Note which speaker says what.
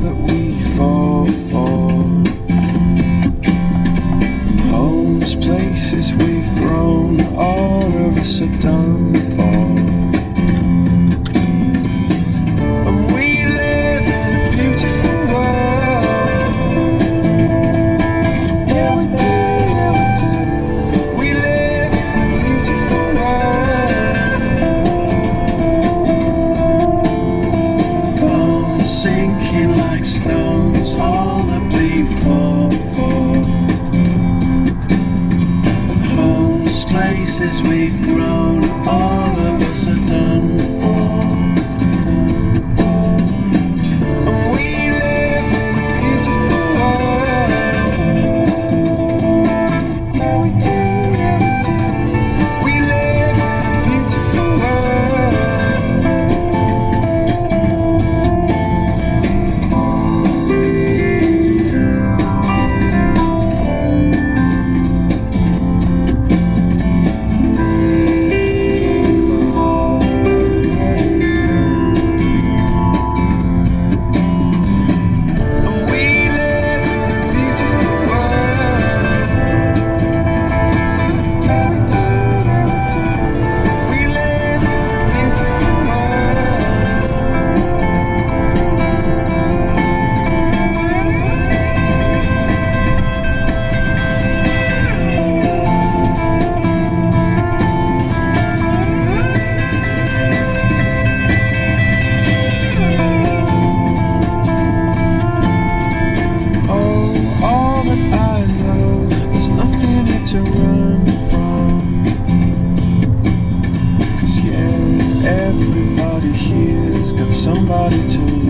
Speaker 1: that we fall for. Homes, places we've grown, all of us are done for. stones all that we for. Homes, places we've grown. body to